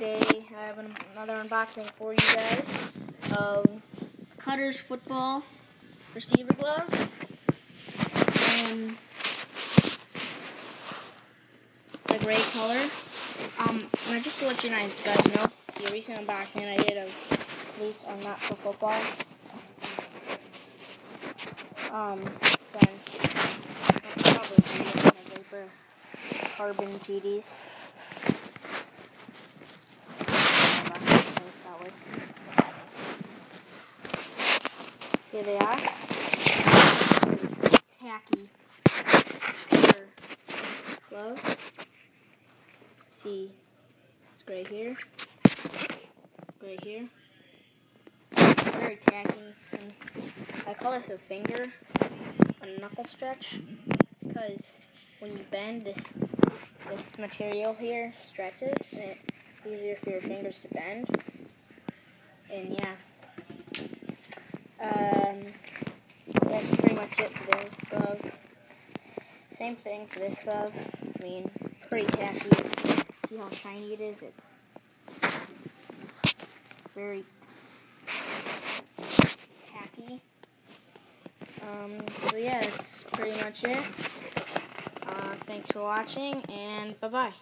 today I have an, another unboxing for you guys of Cutters football receiver gloves. And the gray color. Um, and just to let you guys know, the recent unboxing I did of these are not for football. Um, since probably carbon TDs. Here they are. Tacky glove. See, it's gray here, gray here. Very tacky. And I call this a finger, a knuckle stretch, because when you bend this this material here stretches and it's easier for your fingers to bend. And yeah. Um, that's pretty much it for this glove. Same thing for this glove. I mean, pretty tacky. See how shiny it is? It's very tacky. Um, so yeah, that's pretty much it. Uh, thanks for watching, and bye-bye.